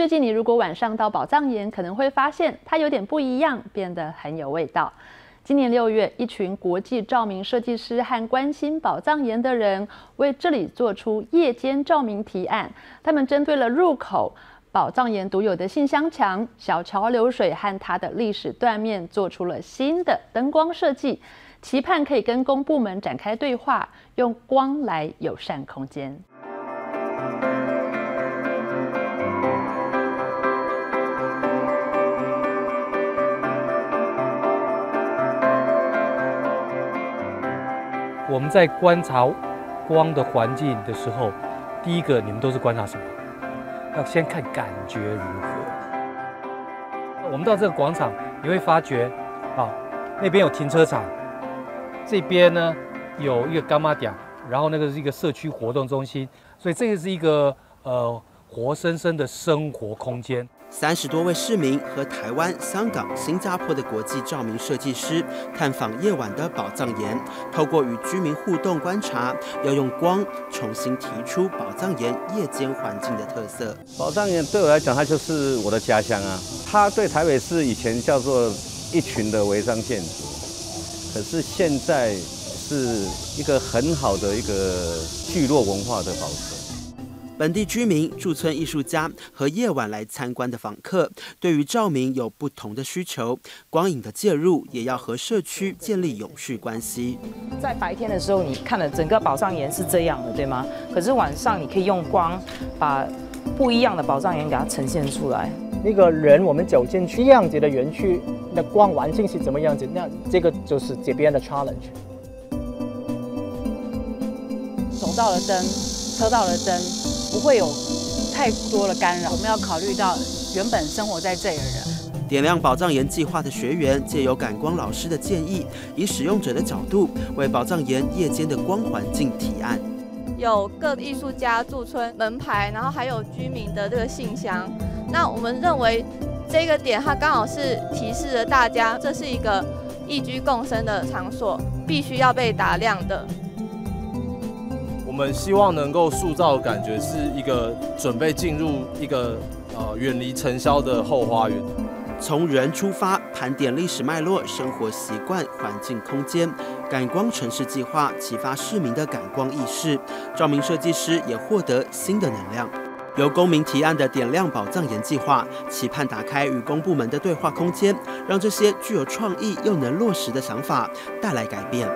最近你如果晚上到宝藏岩，可能会发现它有点不一样，变得很有味道。今年六月，一群国际照明设计师和关心宝藏岩的人为这里做出夜间照明提案。他们针对了入口宝藏岩独有的信箱墙、小桥流水和它的历史断面，做出了新的灯光设计，期盼可以跟公部门展开对话，用光来友善空间。我们在观察光的环境的时候，第一个你们都是观察什么？要先看感觉如何。我们到这个广场，你会发觉，啊，那边有停车场，这边呢有一个干妈点，然后那个是一个社区活动中心，所以这个是一个呃活生生的生活空间。三十多位市民和台湾、香港、新加坡的国际照明设计师探访夜晚的宝藏岩，透过与居民互动观察，要用光重新提出宝藏岩夜间环境的特色。宝藏岩对我来讲，它就是我的家乡啊！它对台北市以前叫做一群的违章建筑，可是现在是一个很好的一个聚落文化的保存。本地居民、驻村艺术家和夜晚来参观的访客，对于照明有不同的需求，光影的介入也要和社区建立永续关系。在白天的时候，你看了整个宝藏岩是这样的，对吗？可是晚上你可以用光把不一样的宝藏岩给它呈现出来。那个人我们走进去样子的园区，那光环境是怎么样子？那这个就是这边的 challenge。走到了灯，车到了灯。不会有太多的干扰，我们要考虑到原本生活在这里的人。点亮宝藏岩计划的学员借由感光老师的建议，以使用者的角度为宝藏岩夜间的光环境提案。有各艺术家驻村门牌，然后还有居民的这个信箱。那我们认为这个点它刚好是提示了大家，这是一个异居共生的场所，必须要被打亮的。我们希望能够塑造感觉是一个准备进入一个呃远离尘嚣的后花园。从人出发，盘点历史脉络、生活习惯、环境空间，感光城市计划启发市民的感光意识。照明设计师也获得新的能量。由公民提案的点亮宝藏岩计划，期盼打开与公部门的对话空间，让这些具有创意又能落实的想法带来改变。